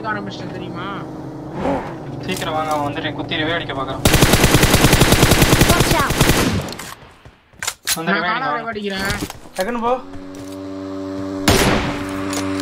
அடிக்க ஆரம்பிச்சிட்டேன் தெரியுமா? சீக்கிரம் வாங்க அவன் வந்துட்டு குத்திரவே அடிக்க பாக்குறான் Watch வந்து அடிக்கிறேன். டக்குன்னு போ.